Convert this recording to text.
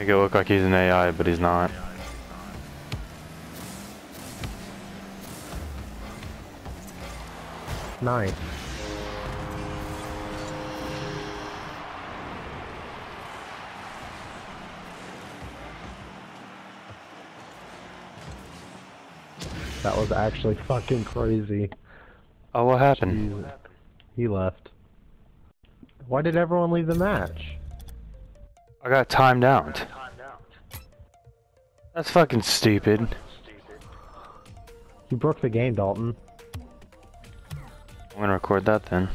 Make it look like he's an AI, but he's not. Nice. That was actually fucking crazy. Oh, what happened? Jesus. He left. Why did everyone leave the match? I got timed out. That's fucking stupid. You broke the game, Dalton. I'm gonna record that then.